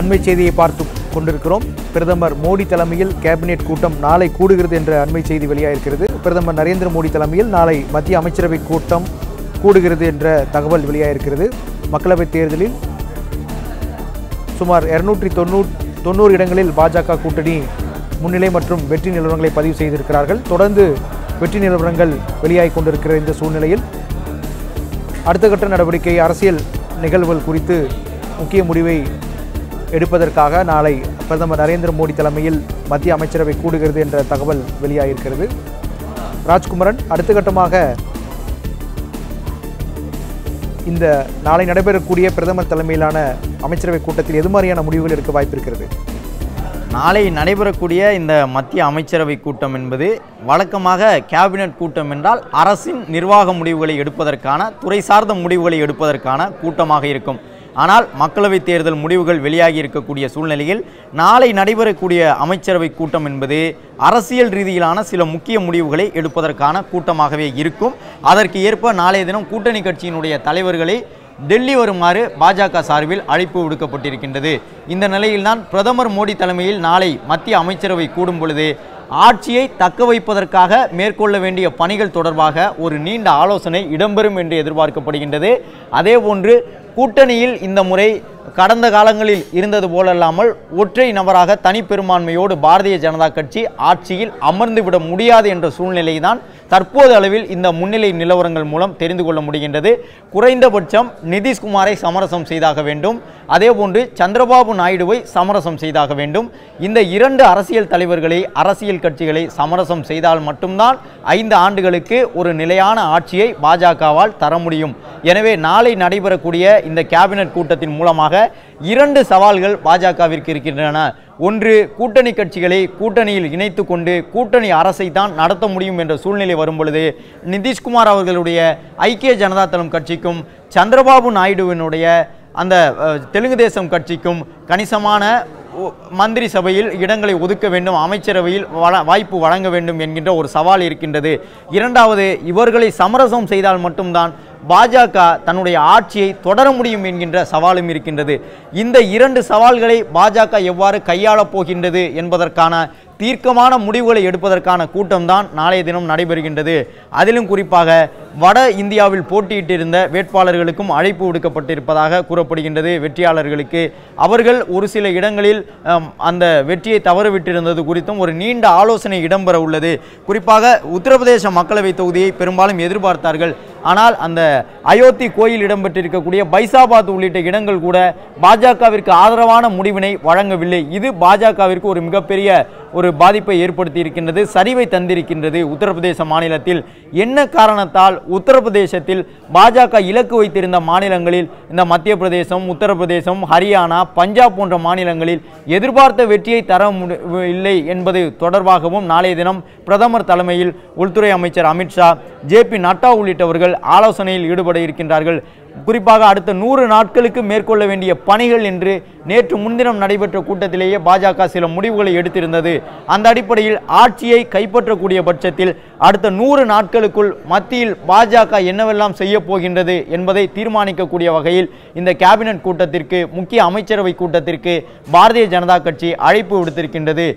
அண்மை செய்தியை பார்த்து கொண்டிருக்கிறோம். பிரதமர் மோடி தலைமையில் கேபினெட் கூட்டம் நாளை கூடுகிறது என்ற அண்மை செய்தி வெளியாகிருக்கிறது பிரதமர் நரேந்திர மோடி தலைமையில் நாளை மத்திய அமைச்சரவை கூட்டம் கூடுகிறது என்ற தகவல் வெளியாகிருக்கிறது மக்களவைத் தேர்தலில் சுமார் இருநூற்றி தொண்ணூறு தொண்ணூறு இடங்களில் பாஜக கூட்டணி முன்னிலை மற்றும் வெற்றி நிலவரங்களை பதிவு செய்திருக்கிறார்கள். தொடர்ந்து வெற்றி நிலவரங்கள் வெளியாகிக் கொண்டிருக்கிற இந்த சூழ்நிலையில் அடுத்த கட்ட நடவடிக்கை அரசியல் நிகழ்வுகள் குறித்து முக்கிய முடிவை எடுப்பதற்காக நாளை பிரதமர் நரேந்திர மோடி தலைமையில் மத்திய அமைச்சரவை கூடுகிறது என்ற தகவல் வெளியாகியிருக்கிறது ராஜ்குமரன் அடுத்த கட்டமாக இந்த நாளை நடைபெறக்கூடிய பிரதமர் தலைமையிலான அமைச்சரவை கூட்டத்தில் எது மாதிரியான முடிவுகள் எடுக்க வாய்ப்பிருக்கிறது? நாளை நடைபெறக்கூடிய இந்த மத்திய அமைச்சரவை கூட்டம் என்பது வழக்கமாக கேபினட் கூட்டம் என்றால் அரசின் நிர்வாக முடிவுகளை எடுப்பதற்கான துறை சார்ந்த முடிவுகளை எடுப்பதற்கான கூட்டமாக இருக்கும். ஆனால் மக்களவைத் தேர்தல் முடிவுகள் வெளியாகி இருக்கக்கூடிய சூழ்நிலையில் நாளை நடைபெறக்கூடிய அமைச்சரவை கூட்டம் என்பது அரசியல் ரீதியிலான சில முக்கிய முடிவுகளை எடுப்பதற்கான கூட்டமாகவே இருக்கும். அதற்கு ஏற்ப நாளைய தினம் கூட்டணி கட்சியினுடைய தலைவர்களை டெல்லி வருமாறு பாஜக சார்பில் அழைப்பு விடுக்கப்பட்டிருக்கின்றது. இந்த நிலையில்தான் பிரதமர் மோடி தலைமையில் நாளை மத்திய அமைச்சரவை கூடும் பொழுது ஆட்சியை தக்க வைப்பதற்காக மேற்கொள்ள வேண்டிய பணிகள் தொடர்பாக ஒரு நீண்ட ஆலோசனை இடம்பெறும் என்று எதிர்பார்க்கப்படுகின்றது. அதேபோன்று கூட்டணியில் இந்த முறை கடந்த காலங்களில் இருந்தது போலல்லாமல் ஒற்றை நபராக தனிப்பெரும்பான்மையோடு பாரதிய ஜனதா கட்சி ஆட்சியில் அமர்ந்துவிட முடியாது என்ற சூழ்நிலை தான் தற்போது அளவில் இந்த முன்னிலை நிலவரங்கள் மூலம் தெரிந்து கொள்ள முடிகின்றது. குறைந்தபட்சம் நிதிஷ்குமாரை சமரசம் செய்தாக வேண்டும். அதேபோன்று சந்திரபாபு நாயுடுவை சமரசம் செய்தாக வேண்டும். இந்த இரண்டு அரசியல் தலைவர்களை அரசியல் கட்சிகளை சமரசம் செய்தால் மட்டும்தான் ஐந்து ஆண்டுகளுக்கு ஒரு நிலையான ஆட்சியை பாஜகவால் தர முடியும். எனவே நாளை நடைபெறக்கூடிய இந்த கேபினட் கூட்டத்தின் மூலமாக இரண்டு சவால்கள் பாஜகவிற்கு இருக்கின்றன. ஒன்று கூட்டணி கட்சிகளை கூட்டணியில் இணைத்து கொண்டு கூட்டணி அரசை தான் நடத்த முடியும் என்ற சூழ்நிலை வரும் பொழுது நிதிஷ்குமார் அவர்களுடைய ஐக்கிய ஜனதா தளம் கட்சிக்கும் சந்திரபாபு நாயுடுவினுடைய அந்த தெலுங்கு தேசம் கட்சிக்கும் கணிசமான மந்திரி சபையில் இடங்களை ஒதுக்க வேண்டும் அமைச்சரவையில் வாய்ப்பு வழங்க வேண்டும் என்கின்ற ஒரு சவால் இருக்கின்றது. இரண்டாவது இவர்களை சமரசம் செய்தால் மட்டும்தான் பாஜக தன்னுடைய ஆட்சியை தொடர முடியும் என்கின்ற சவாலும் இருக்கின்றது. இந்த இரண்டு சவால்களை பாஜக எவ்வாறு கையாளப் போகின்றது என்பதற்கான தீர்க்கமான முடிவுகளை எடுப்பதற்கான கூட்டம்தான் நாளைய தினம் நடைபெறுகின்றது. அதிலும் குறிப்பாக வட இந்தியாவில் போட்டியிட்டிருந்த வேட்பாளர்களுக்கும் அழைப்பு விடுக்கப்பட்டிருப்பதாக கூறப்படுகின்றது. வெற்றியாளர்களுக்கு அவர்கள் ஒரு சில இடங்களில் அந்த வெற்றியை தவறவிட்டிருந்தது குறித்தும் ஒரு நீண்ட ஆலோசனை இடம்பெற உள்ளது. குறிப்பாக உத்தரப்பிரதேச மக்களவை தொகுதியை பெரும்பாலும் எதிர்பார்த்தார்கள். ஆனால் அந்த அயோத்தி கோயில் இடம்பெற்றிருக்கக்கூடிய பைசாபாத் உள்ளிட்ட இடங்கள் கூட பாஜகவிற்கு ஆதரவான முடிவினை வழங்கவில்லை. இது பாஜகவிற்கு ஒரு மிகப்பெரிய ஒரு பாதிப்பை ஏற்படுத்தி இருக்கின்றது சரிவை தந்திருக்கின்றது உத்தரப்பிரதேச மாநிலத்தில். என்ன காரணத்தால் உத்தரப்பிரதேசத்தில் பாஜக இலக்கு வைத்திருந்த மாநிலங்களில் இந்த மத்திய பிரதேசம் உத்தரப்பிரதேசம் ஹரியானா பஞ்சாப் போன்ற மாநிலங்களில் எதிர்பார்த்த வெற்றியை தர இல்லை என்பது தொடர்பாகவும் நாளைய தினம் பிரதமர் தலைமையில் உள்துறை அமைச்சர் அமித்ஷா ஜே பி நட்டா உள்ளிட்டவர்கள் ஆலோசனையில் ஈடுபட இருக்கின்றார்கள். குறிப்பாக அடுத்த நூறு நாட்களுக்கு மேற்கொள்ள வேண்டிய பணிகள் என்று நேற்று முன்தினம் நடைபெற்ற கூட்டத்திலேயே பாஜக சில முடிவுகளை எடுத்திருந்தது. அந்த அடிப்படையில் ஆட்சியை கைப்பற்றக்கூடிய பட்சத்தில் அடுத்த நூறு நாட்களுக்குள் மத்தியில் பாஜக என்னவெல்லாம் செய்ய போகின்றது என்பதை தீர்மானிக்கக்கூடிய வகையில் இந்த கேபினட் கூட்டத்திற்கு முக்கிய அமைச்சரவை கூட்டத்திற்கு பாரதிய ஜனதா கட்சி அழைப்பு விடுத்திருக்கின்றது.